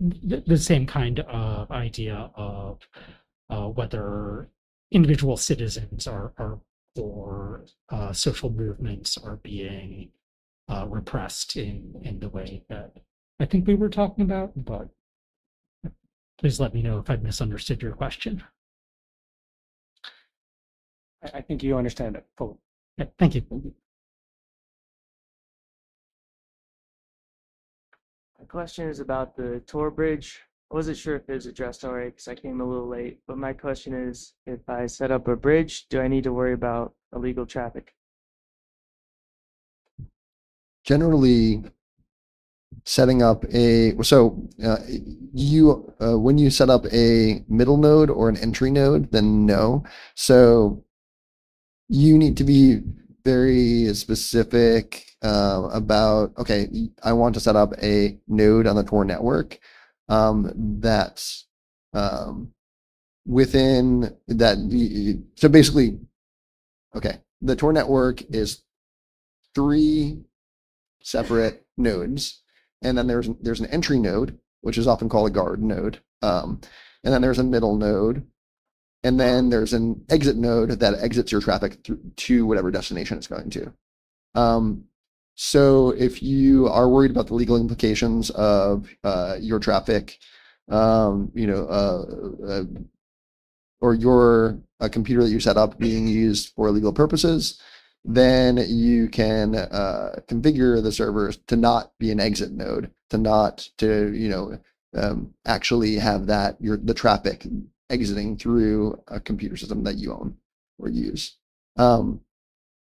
the, the same kind of idea of uh, whether individual citizens are, are or uh, social movements are being uh, repressed in in the way that I think we were talking about. But please let me know if I misunderstood your question. I, I think you understand it fully. Yeah, Thank you. My question is about the Tor bridge. I wasn't sure if it was addressed already because I came a little late, but my question is, if I set up a bridge, do I need to worry about illegal traffic? generally setting up a so uh, you uh, when you set up a middle node or an entry node, then no. So you need to be very specific uh, about okay, I want to set up a node on the Tor network um, that's um, within that. So basically, okay, the Tor network is three separate nodes, and then there's there's an entry node, which is often called a guard node, um, and then there's a middle node, and then there's an exit node that exits your traffic through to whatever destination it's going to. Um, so if you are worried about the legal implications of uh, your traffic, um, you know, uh, uh, or your a computer that you set up being used for legal purposes, then you can uh, configure the servers to not be an exit node, to not to you know um, actually have that your the traffic exiting through a computer system that you own or use. Um,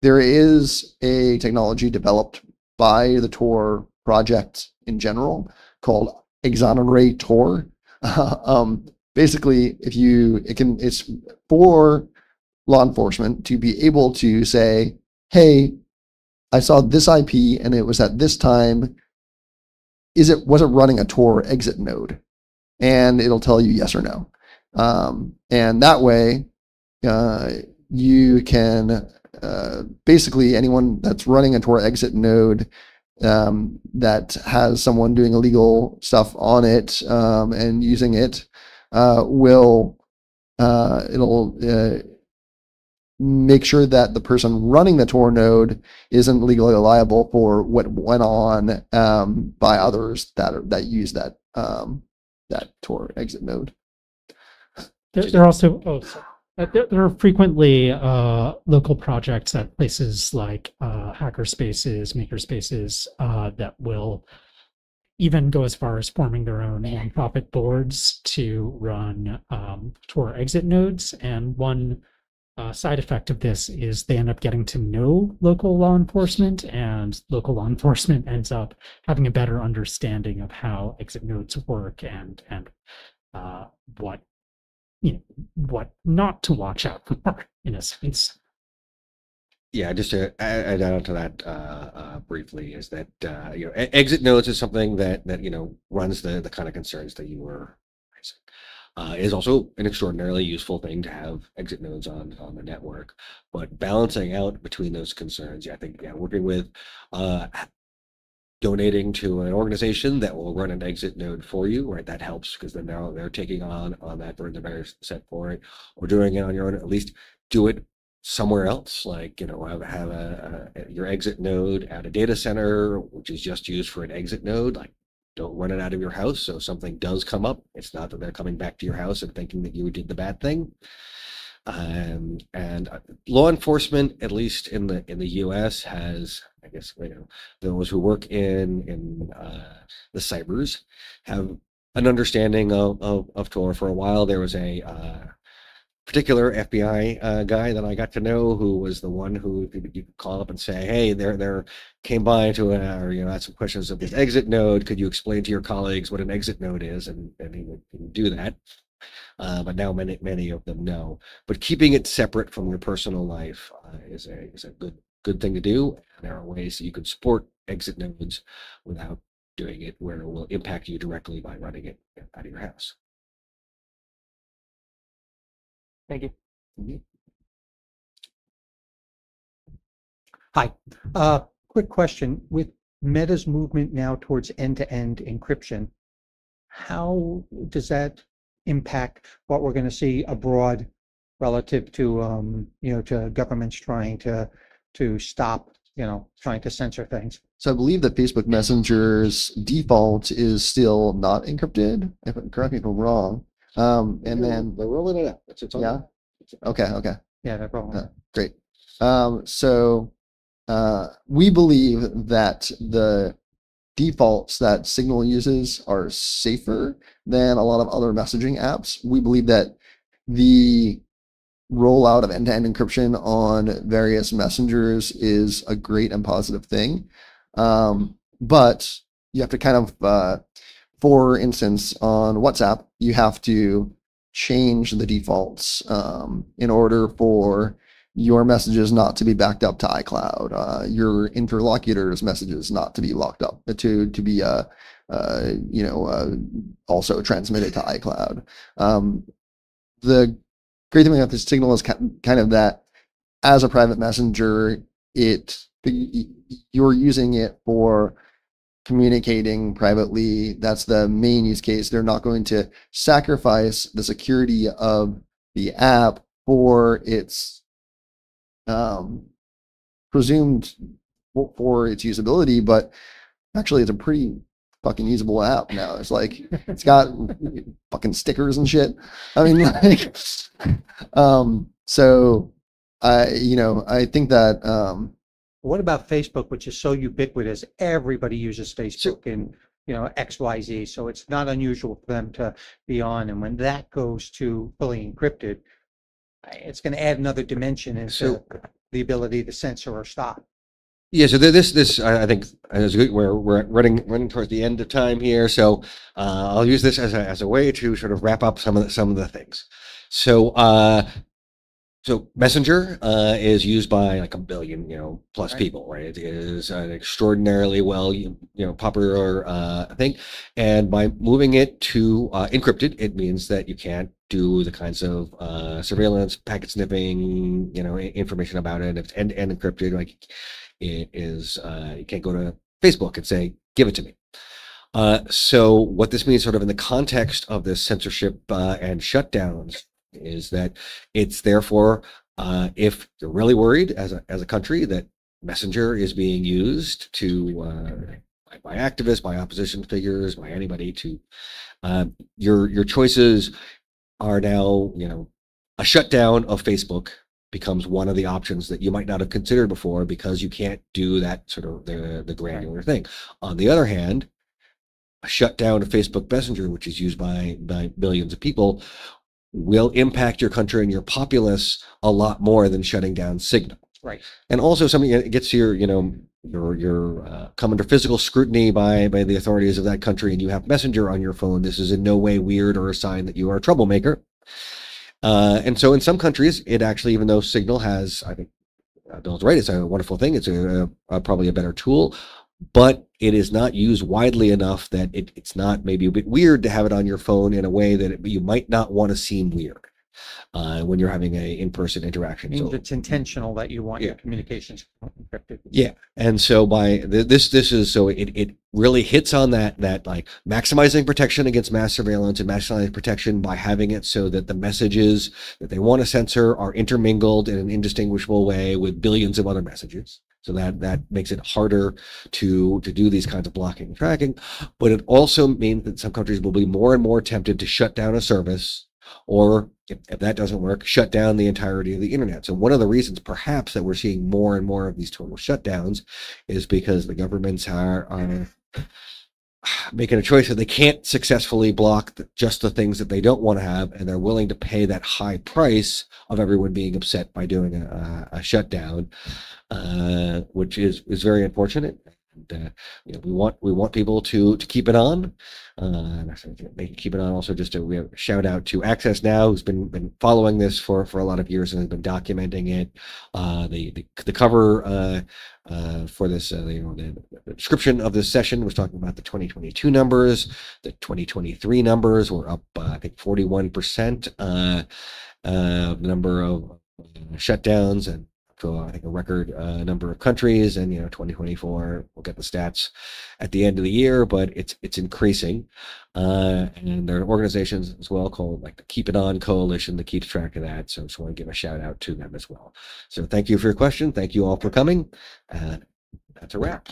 there is a technology developed by the Tor project in general called ExoneraTor. um, basically, if you, it can, it's for law enforcement to be able to say, hey, I saw this IP and it was at this time. Is it, was it running a Tor exit node? And it'll tell you yes or no. Um, and that way, uh, you can uh, basically anyone that's running a Tor exit node um, that has someone doing illegal stuff on it um, and using it uh, will uh, it'll uh, make sure that the person running the Tor node isn't legally liable for what went on um, by others that are, that use that um, that Tor exit node. There, there are also oh. Uh, there, there are frequently uh, local projects at places like uh, hacker spaces, maker spaces uh, that will even go as far as forming their own nonprofit boards to run um, Tor exit nodes. And one uh, side effect of this is they end up getting to know local law enforcement, and local law enforcement ends up having a better understanding of how exit nodes work and and uh, what you know what not to watch out for in a sense. Yeah, just to add, on to that uh, uh, briefly is that uh, you know exit nodes is something that that you know runs the the kind of concerns that you were. Uh, also an extraordinarily useful thing to have exit nodes on on the network, but balancing out between those concerns, yeah, I think yeah, working with uh, donating to an organization that will run an exit node for you, right? That helps because then now they're taking on on that burden they're set for it, or doing it on your own. At least do it somewhere else, like you know, have have a, a your exit node at a data center, which is just used for an exit node. Like, don't run it out of your house. So if something does come up, it's not that they're coming back to your house and thinking that you did the bad thing. Um, and uh, law enforcement, at least in the in the U.S., has I guess you know those who work in in uh, the cybers have an understanding of, of of Tor. For a while, there was a uh, particular FBI uh, guy that I got to know who was the one who you could call up and say, "Hey, there there came by to uh, or you know ask some questions of this exit node. Could you explain to your colleagues what an exit node is?" And and he would, he would do that. Uh, but now many many of them know. But keeping it separate from your personal life uh, is a is a good good thing to do. And there are ways that you can support exit nodes without doing it where it will impact you directly by running it out of your house. Thank you. Hi, uh, quick question. With Meta's movement now towards end-to-end encryption, how does that impact what we're going to see abroad relative to, um, you know, to governments trying to, to stop, you know, trying to censor things? So I believe that Facebook Messenger's default is still not encrypted. If correct me if I'm wrong. Um, and then they're rolling it out. It's, Yeah. okay, okay. Yeah, that problem. Uh, Great. Um, so uh, we believe that the defaults that Signal uses are safer than a lot of other messaging apps. We believe that the rollout of end-to-end encryption on various messengers is a great and positive thing. Um, but you have to kind of, uh, for instance, on WhatsApp, you have to change the defaults um, in order for your messages not to be backed up to iCloud, uh, your interlocutors' messages not to be locked up to to be uh, uh, you know uh, also transmitted to iCloud. Um, the great thing about this signal is kind of that as a private messenger, it you're using it for communicating privately. That's the main use case. They're not going to sacrifice the security of the app for its um, presumed for, its usability, but actually it's a pretty fucking usable app now. It's like it's got fucking stickers and shit. I mean, like, um, so I, you know, I think that um, What about Facebook, which is so ubiquitous? Everybody uses Facebook and, you know, X, Y, Z. So it's not unusual for them to be on. And when that goes to fully encrypted, it's going to add another dimension into So- the ability to censor or stop. Yeah, so this this I I think is good. We're we're running running towards the end of time here, so uh, I'll use this as a as a way to sort of wrap up some of the, some of the things. So uh, so Messenger uh, is used by like a billion, you know, plus Right. people, right? It is an extraordinarily well, you, you know, popular uh, thing, and by moving it to uh, encrypted, it means that you can't do the kinds of uh, surveillance, packet sniffing, you know, information about it. If it's end to end encrypted, like it is, uh, you can't go to Facebook and say, "Give it to me." Uh, so what this means, sort of in the context of this censorship uh, and shutdowns, is that it's therefore, uh, if you're really worried as a as a country that Messenger is being used to uh, by, by activists, by opposition figures, by anybody to uh, your your choices are now you know a shutdown of Facebook becomes one of the options that you might not have considered before because you can't do that sort of the the granular thing. On the other hand, a shutdown of Facebook Messenger, which is used by by billions of people, will impact your country and your populace a lot more than shutting down Signal. Right. And also something that gets your, you know, your your uh, come under physical scrutiny by by the authorities of that country, and you have Messenger on your phone. This is in no way weird or a sign that you are a troublemaker. Uh, and so, in some countries, it actually, even though Signal has, I think, uh, Bill's right, it's a wonderful thing. It's a, a probably a better tool, but it is not used widely enough that it, it's not maybe a bit weird to have it on your phone in a way that it, you might not want to seem weird uh, when you're having a in-person interaction. Means So- it's intentional that you want your communications encrypted. yeah, and so by th- this, this is so it it really hits on that that like maximizing protection against mass surveillance and maximizing protection by having it so that the messages that they want to censor are intermingled in an indistinguishable way with billions of other messages. So that that makes it harder to to do these kinds of blocking and tracking. But it also means that some countries will be more and more tempted to shut down a service or if, if that doesn't work, shut down the entirety of the internet. So one of the reasons perhaps that we're seeing more and more of these total shutdowns is because the governments are, are making a choice that they can't successfully block the, just the things that they don't want to have, and they're willing to pay that high price of everyone being upset by doing a, a, a shutdown, uh, which is is very unfortunate. And, uh, you know, we want we want people to to keep it on. Uh, keep it on. Also, just a, shout out to Access Now, who's been been following this for for a lot of years and has been documenting it. Uh, the, the the cover uh, uh, for this, the, the description of this session was talking about the 2022 numbers. The 2023 numbers were up, I think, 41 percent. Number of shutdowns and to I think a record uh, number of countries, and you know, 2024 we'll get the stats at the end of the year, but it's it's increasing, uh, and there are organizations as well called like the Keep It On Coalition that keeps track of that. So, I just want to give a shout out to them as well. So, thank you for your question. Thank you all for coming. Uh, that's a wrap.